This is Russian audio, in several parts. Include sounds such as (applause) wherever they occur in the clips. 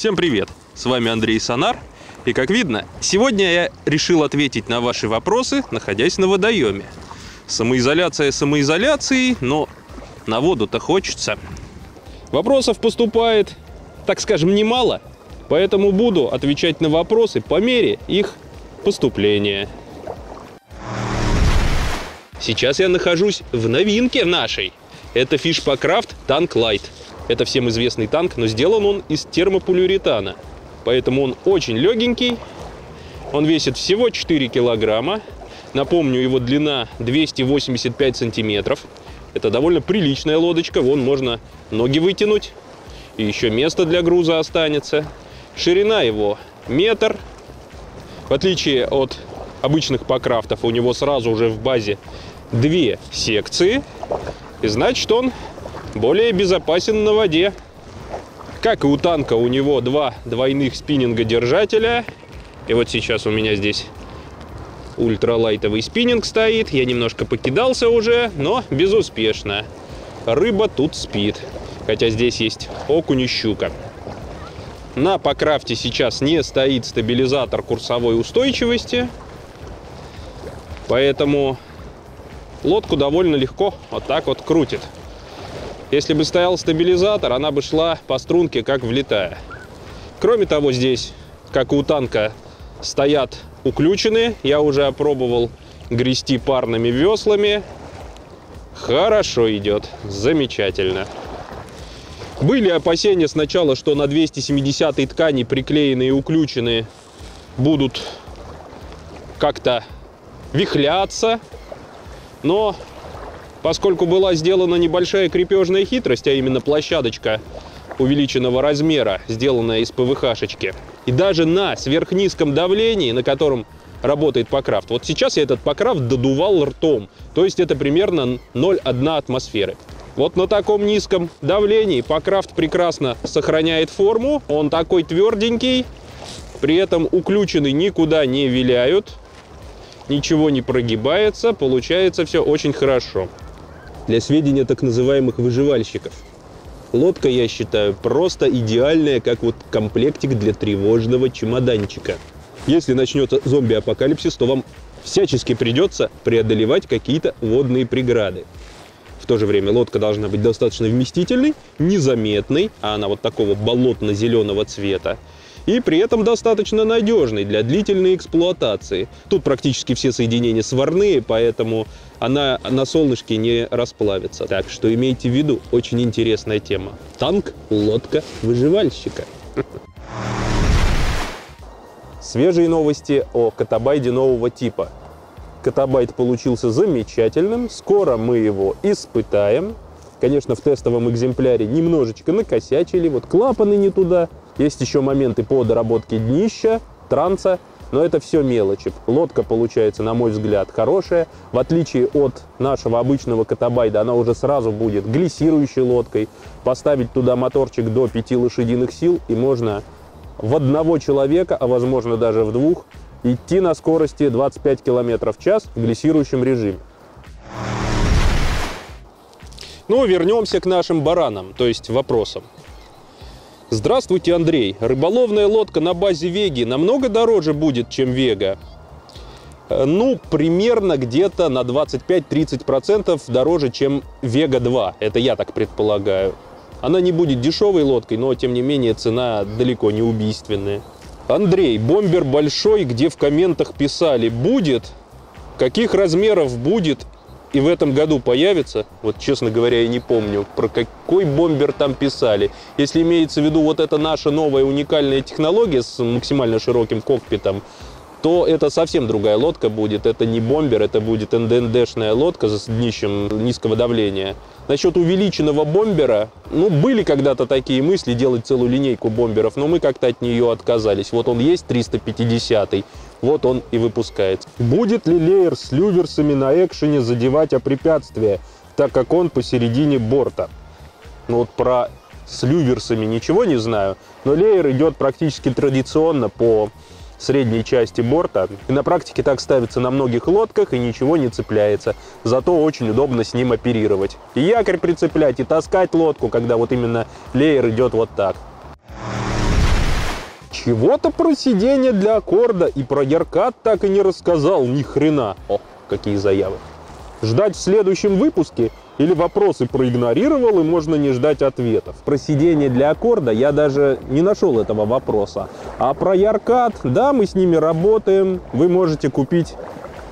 Всем привет! С вами Андрей Сонар. И как видно, сегодня я решил ответить на ваши вопросы, находясь на водоеме. Самоизоляция самоизоляцией, но на воду-то хочется. Вопросов поступает, так скажем, немало, поэтому буду отвечать на вопросы по мере их поступления. Сейчас я нахожусь в новинке нашей. Это Fishpacraft Tank Light. Это всем известный танк, но сделан он из термополиуретана. Поэтому он очень легенький. Он весит всего 4 килограмма. Напомню, его длина 285 сантиметров. Это довольно приличная лодочка. Вон можно ноги вытянуть. И еще место для груза останется. Ширина его метр. В отличие от обычных покрафтов, у него сразу уже в базе две секции. И значит, он более безопасен на воде. Как и у танка, у него два двойных спиннинга держателя. И вот сейчас у меня здесь ультралайтовый спиннинг стоит. Я немножко покидался уже, но безуспешно. Рыба тут спит. Хотя здесь есть окунь и щука. На покрафте сейчас не стоит стабилизатор курсовой устойчивости. Поэтому лодку довольно легко вот так вот крутит. Если бы стоял стабилизатор, она бы шла по струнке, как влетая. Кроме того, здесь, как и у танка, стоят уключены. Я уже опробовал грести парными веслами. Хорошо идет, замечательно. Были опасения сначала, что на 270 ткани приклеенные уключенные будут как-то вихляться, но Поскольку была сделана небольшая крепежная хитрость, а именно площадочка увеличенного размера, сделанная из ПВХ-шечки, и даже на сверхнизком давлении, на котором работает покрафт. Вот сейчас я этот покрафт додувал ртом, то есть это примерно 0,1 атмосферы. Вот на таком низком давлении покрафт прекрасно сохраняет форму, он такой тверденький, при этом уключены никуда не виляют, ничего не прогибается, получается все очень хорошо для сведения так называемых выживальщиков. Лодка, я считаю, просто идеальная, как вот комплектик для тревожного чемоданчика. Если начнется зомби-апокалипсис, то вам всячески придется преодолевать какие-то водные преграды. В то же время лодка должна быть достаточно вместительной, незаметной, а она вот такого болотно-зеленого цвета, и при этом достаточно надежный для длительной эксплуатации. Тут практически все соединения сварные, поэтому она на солнышке не расплавится. Так что имейте в виду, очень интересная тема. Танк, лодка, выживальщика. Свежие новости о катабайде нового типа. Катабайт получился замечательным, скоро мы его испытаем. Конечно, в тестовом экземпляре немножечко накосячили, вот клапаны не туда, есть еще моменты по доработке днища, транса, но это все мелочи. Лодка получается, на мой взгляд, хорошая. В отличие от нашего обычного катабайда, она уже сразу будет глиссирующей лодкой. Поставить туда моторчик до 5 лошадиных сил, и можно в одного человека, а возможно даже в двух, идти на скорости 25 км в час в глиссирующем режиме. Ну, вернемся к нашим баранам, то есть вопросам. Здравствуйте, Андрей. Рыболовная лодка на базе Веги намного дороже будет, чем Вега? Э, ну, примерно где-то на 25-30% дороже, чем Вега-2. Это я так предполагаю. Она не будет дешевой лодкой, но, тем не менее, цена далеко не убийственная. Андрей, бомбер большой, где в комментах писали, будет? Каких размеров будет и в этом году появится, вот честно говоря, я не помню, про какой бомбер там писали. Если имеется в виду вот эта наша новая уникальная технология с максимально широким кокпитом, то это совсем другая лодка будет. Это не бомбер, это будет НДНДшная лодка с днищем низкого давления. Насчет увеличенного бомбера, ну, были когда-то такие мысли делать целую линейку бомберов, но мы как-то от нее отказались. Вот он есть 350 -й вот он и выпускается. Будет ли леер с люверсами на экшене задевать о препятствие, так как он посередине борта? Ну вот про с люверсами ничего не знаю, но леер идет практически традиционно по средней части борта. И на практике так ставится на многих лодках и ничего не цепляется. Зато очень удобно с ним оперировать. И якорь прицеплять, и таскать лодку, когда вот именно леер идет вот так. Чего-то про сиденье для аккорда и про яркат так и не рассказал ни хрена. О, какие заявы. Ждать в следующем выпуске или вопросы проигнорировал и можно не ждать ответов. Про сиденье для аккорда я даже не нашел этого вопроса. А про Яркат, да, мы с ними работаем. Вы можете купить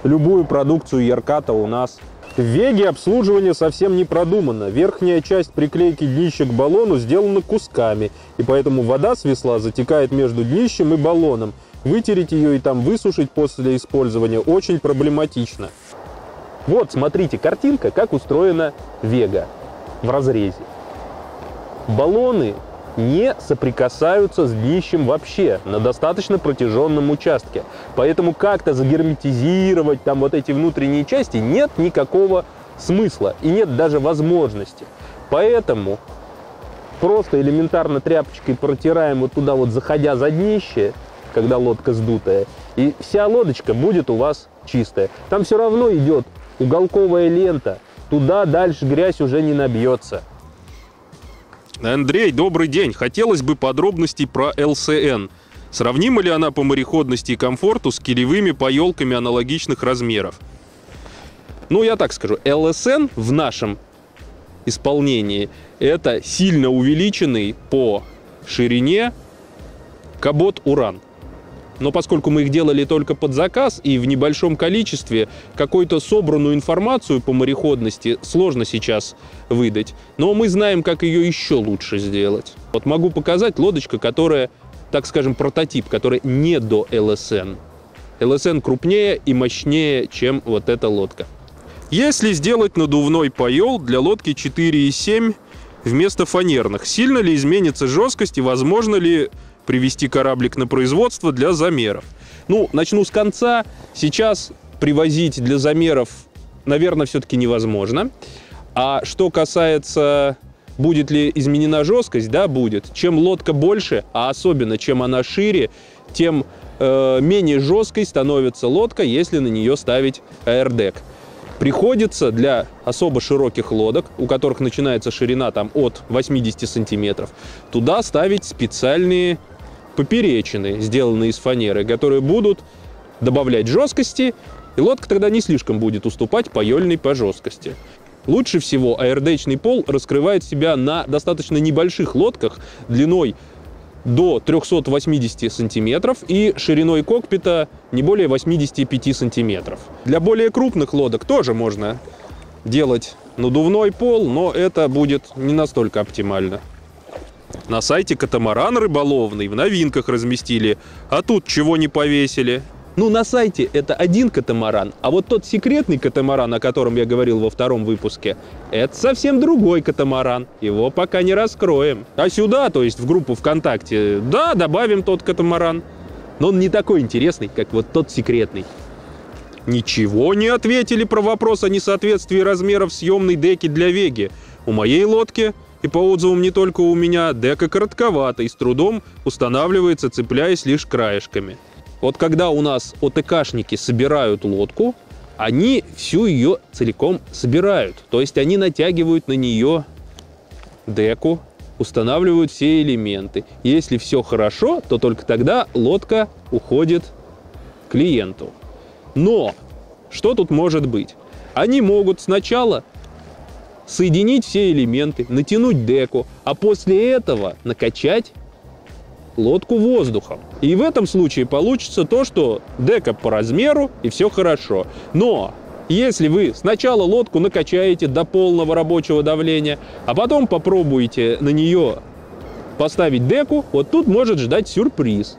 любую продукцию Ярката у нас. В Веге обслуживание совсем не продумано. Верхняя часть приклейки днища к баллону сделана кусками, и поэтому вода с весла затекает между днищем и баллоном. Вытереть ее и там высушить после использования очень проблематично. Вот, смотрите, картинка, как устроена Вега в разрезе. Баллоны не соприкасаются с днищем вообще на достаточно протяженном участке. Поэтому как-то загерметизировать там вот эти внутренние части нет никакого смысла и нет даже возможности. Поэтому просто элементарно тряпочкой протираем вот туда вот, заходя за днище, когда лодка сдутая, и вся лодочка будет у вас чистая. Там все равно идет уголковая лента. Туда дальше грязь уже не набьется. Андрей, добрый день. Хотелось бы подробностей про ЛСН. Сравнима ли она по мореходности и комфорту с килевыми поелками аналогичных размеров? Ну, я так скажу, ЛСН в нашем исполнении это сильно увеличенный по ширине кабот «Уран» но поскольку мы их делали только под заказ и в небольшом количестве, какую-то собранную информацию по мореходности сложно сейчас выдать. Но мы знаем, как ее еще лучше сделать. Вот могу показать лодочка, которая, так скажем, прототип, которая не до ЛСН. ЛСН крупнее и мощнее, чем вот эта лодка. Если сделать надувной поел для лодки 4,7 вместо фанерных, сильно ли изменится жесткость и возможно ли привести кораблик на производство для замеров. Ну, начну с конца. Сейчас привозить для замеров, наверное, все-таки невозможно. А что касается будет ли изменена жесткость, да, будет. Чем лодка больше, а особенно чем она шире, тем э, менее жесткой становится лодка, если на нее ставить аэрдек. Приходится для особо широких лодок, у которых начинается ширина там от 80 сантиметров, туда ставить специальные поперечины, сделанные из фанеры, которые будут добавлять жесткости, и лодка тогда не слишком будет уступать паёльной по жесткости. Лучше всего аэрдечный пол раскрывает себя на достаточно небольших лодках длиной до 380 сантиметров и шириной кокпита не более 85 сантиметров. Для более крупных лодок тоже можно делать надувной пол, но это будет не настолько оптимально. На сайте катамаран рыболовный в новинках разместили, а тут чего не повесили? Ну, на сайте это один катамаран, а вот тот секретный катамаран, о котором я говорил во втором выпуске, это совсем другой катамаран. Его пока не раскроем. А сюда, то есть в группу ВКонтакте, да, добавим тот катамаран. Но он не такой интересный, как вот тот секретный. Ничего не ответили про вопрос о несоответствии размеров съемной деки для Веги. У моей лодки и по отзывам не только у меня, дека коротковата и с трудом устанавливается, цепляясь лишь краешками. Вот когда у нас ОТКшники собирают лодку, они всю ее целиком собирают. То есть они натягивают на нее деку, устанавливают все элементы. Если все хорошо, то только тогда лодка уходит клиенту. Но что тут может быть? Они могут сначала соединить все элементы, натянуть деку, а после этого накачать лодку воздухом. И в этом случае получится то, что дека по размеру и все хорошо. Но если вы сначала лодку накачаете до полного рабочего давления, а потом попробуете на нее поставить деку, вот тут может ждать сюрприз.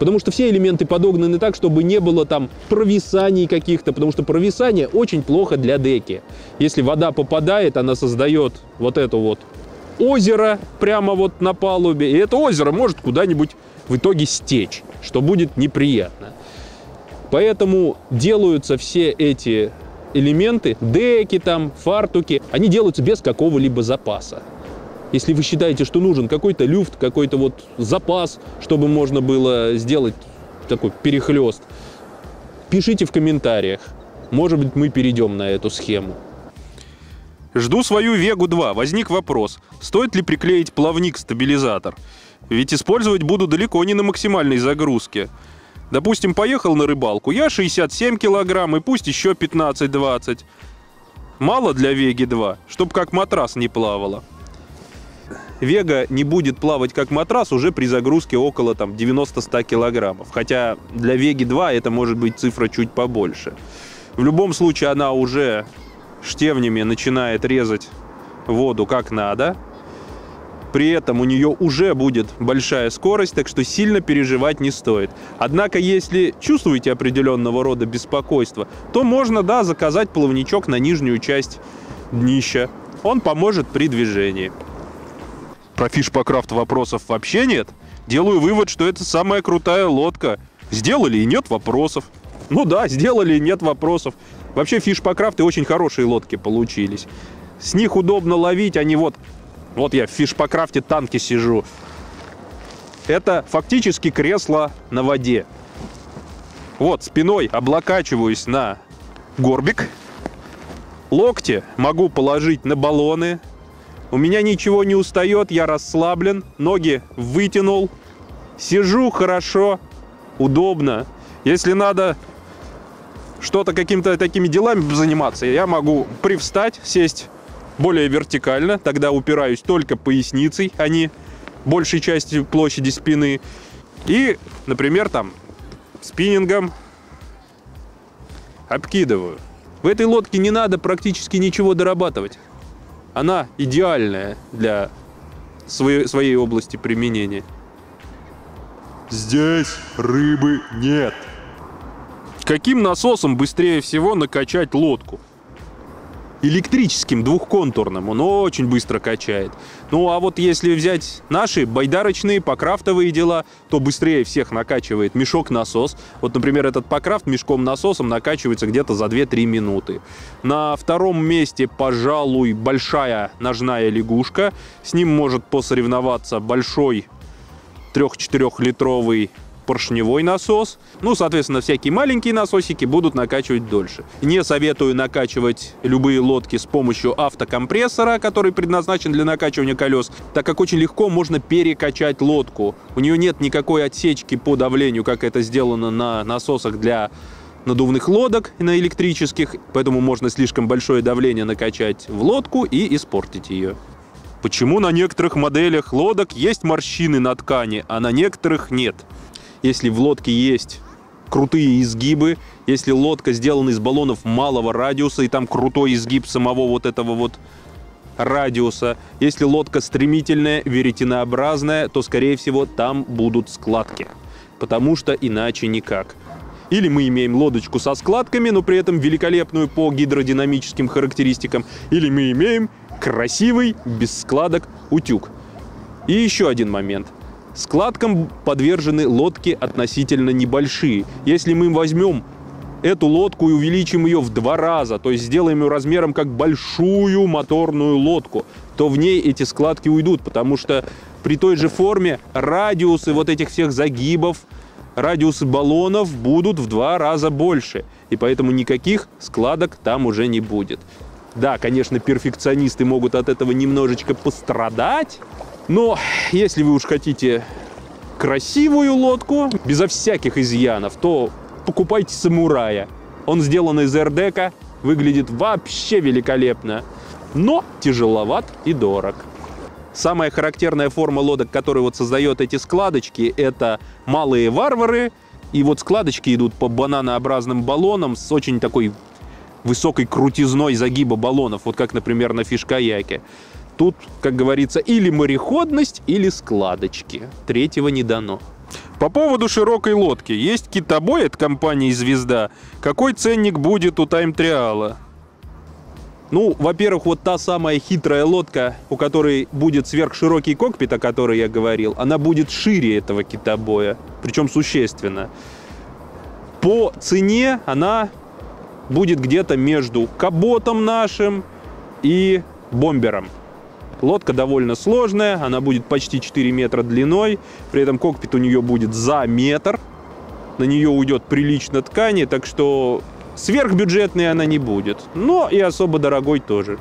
Потому что все элементы подогнаны так, чтобы не было там провисаний каких-то, потому что провисание очень плохо для деки. Если вода попадает, она создает вот это вот озеро прямо вот на палубе, и это озеро может куда-нибудь в итоге стечь, что будет неприятно. Поэтому делаются все эти элементы, деки там, фартуки, они делаются без какого-либо запаса. Если вы считаете, что нужен какой-то люфт, какой-то вот запас, чтобы можно было сделать такой перехлест, пишите в комментариях. Может быть, мы перейдем на эту схему. Жду свою Вегу 2. Возник вопрос, стоит ли приклеить плавник-стабилизатор? Ведь использовать буду далеко не на максимальной загрузке. Допустим, поехал на рыбалку, я 67 килограмм и пусть еще 15-20. Мало для Веги 2, чтобы как матрас не плавала. Вега не будет плавать как матрас уже при загрузке около там 90-100 килограммов. Хотя для Веги 2 это может быть цифра чуть побольше. В любом случае она уже штевнями начинает резать воду как надо. При этом у нее уже будет большая скорость, так что сильно переживать не стоит. Однако, если чувствуете определенного рода беспокойство, то можно, да, заказать плавничок на нижнюю часть днища. Он поможет при движении. Про фишпакрафт вопросов вообще нет. Делаю вывод, что это самая крутая лодка. Сделали и нет вопросов. Ну да, сделали и нет вопросов. Вообще фиш по крафт и очень хорошие лодки получились. С них удобно ловить, они вот вот я в фишпакрафте танке сижу. Это фактически кресло на воде. Вот, спиной облокачиваюсь на горбик. Локти могу положить на баллоны. У меня ничего не устает, я расслаблен. Ноги вытянул. Сижу хорошо, удобно. Если надо что-то какими-то такими делами заниматься, я могу привстать, сесть более вертикально, тогда упираюсь только поясницей, а не большей частью площади спины. И, например, там спиннингом обкидываю. В этой лодке не надо практически ничего дорабатывать. Она идеальная для своей, своей области применения. Здесь рыбы нет. Каким насосом быстрее всего накачать лодку? Электрическим, двухконтурным. Он очень быстро качает. Ну а вот если взять наши байдарочные, покрафтовые дела, то быстрее всех накачивает мешок-насос. Вот, например, этот покрафт мешком-насосом накачивается где-то за 2-3 минуты. На втором месте, пожалуй, большая ножная лягушка. С ним может посоревноваться большой 3-4-литровый поршневой насос. Ну, соответственно, всякие маленькие насосики будут накачивать дольше. Не советую накачивать любые лодки с помощью автокомпрессора, который предназначен для накачивания колес, так как очень легко можно перекачать лодку. У нее нет никакой отсечки по давлению, как это сделано на насосах для надувных лодок на электрических, поэтому можно слишком большое давление накачать в лодку и испортить ее. Почему на некоторых моделях лодок есть морщины на ткани, а на некоторых нет? Если в лодке есть крутые изгибы, если лодка сделана из баллонов малого радиуса, и там крутой изгиб самого вот этого вот радиуса. Если лодка стремительная, веретенообразная, то, скорее всего, там будут складки. Потому что иначе никак. Или мы имеем лодочку со складками, но при этом великолепную по гидродинамическим характеристикам. Или мы имеем красивый, без складок утюг. И еще один момент – Складкам подвержены лодки относительно небольшие. Если мы возьмем эту лодку и увеличим ее в два раза, то есть сделаем ее размером как большую моторную лодку, то в ней эти складки уйдут, потому что при той же форме радиусы вот этих всех загибов, радиусы баллонов будут в два раза больше. И поэтому никаких складок там уже не будет. Да, конечно, перфекционисты могут от этого немножечко пострадать, но если вы уж хотите красивую лодку, безо всяких изъянов, то покупайте самурая. Он сделан из эрдека, выглядит вообще великолепно, но тяжеловат и дорог. Самая характерная форма лодок, которая вот создает эти складочки, это малые варвары. И вот складочки идут по бананообразным баллонам с очень такой высокой крутизной загиба баллонов, вот как, например, на фишкаяке. Тут, как говорится, или мореходность, или складочки. Третьего не дано. По поводу широкой лодки. Есть китобой от компании «Звезда». Какой ценник будет у тайм-триала? Ну, во-первых, вот та самая хитрая лодка, у которой будет сверхширокий кокпит, о которой я говорил, она будет шире этого китобоя, причем существенно. По цене она будет где-то между каботом нашим и бомбером. Лодка довольно сложная, она будет почти 4 метра длиной, при этом кокпит у нее будет за метр, на нее уйдет прилично ткани, так что сверхбюджетной она не будет, но и особо дорогой тоже.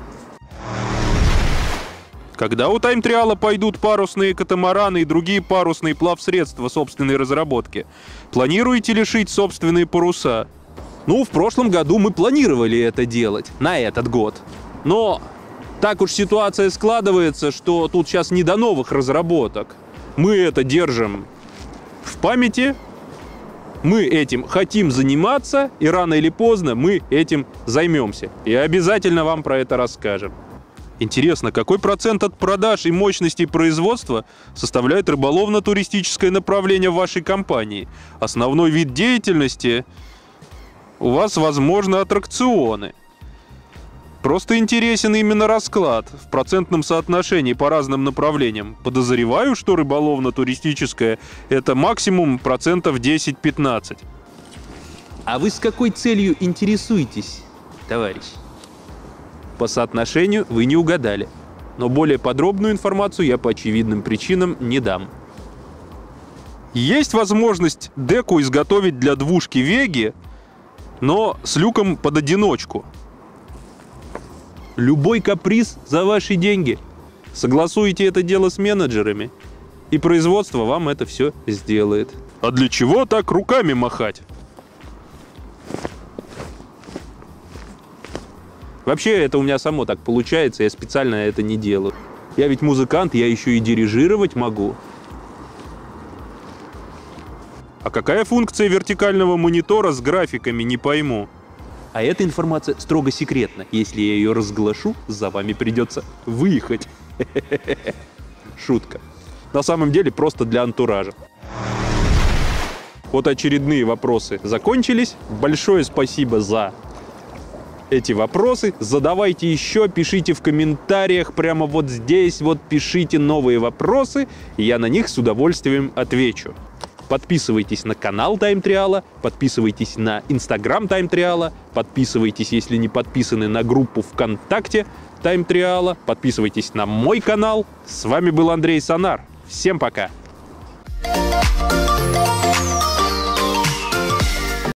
Когда у тайм-триала пойдут парусные катамараны и другие парусные плавсредства собственной разработки? Планируете лишить собственные паруса? Ну, в прошлом году мы планировали это делать, на этот год. Но так уж ситуация складывается, что тут сейчас не до новых разработок. Мы это держим в памяти, мы этим хотим заниматься, и рано или поздно мы этим займемся. И обязательно вам про это расскажем. Интересно, какой процент от продаж и мощности производства составляет рыболовно-туристическое направление в вашей компании? Основной вид деятельности у вас, возможно, аттракционы. Просто интересен именно расклад в процентном соотношении по разным направлениям. Подозреваю, что рыболовно-туристическое – это максимум процентов 10-15. А вы с какой целью интересуетесь, товарищ? По соотношению вы не угадали. Но более подробную информацию я по очевидным причинам не дам. Есть возможность деку изготовить для двушки Веги, но с люком под одиночку. Любой каприз за ваши деньги. Согласуйте это дело с менеджерами, и производство вам это все сделает. А для чего так руками махать? Вообще, это у меня само так получается, я специально это не делаю. Я ведь музыкант, я еще и дирижировать могу. А какая функция вертикального монитора с графиками, не пойму. А эта информация строго секретна. Если я ее разглашу, за вами придется выехать. (laughs) Шутка. На самом деле просто для антуража. Вот очередные вопросы закончились. Большое спасибо за эти вопросы. Задавайте еще, пишите в комментариях прямо вот здесь, вот пишите новые вопросы, и я на них с удовольствием отвечу. Подписывайтесь на канал Time Trial, подписывайтесь на Instagram Time Trial, подписывайтесь, если не подписаны, на группу ВКонтакте Time Trial, подписывайтесь на мой канал. С вами был Андрей Сонар. Всем пока!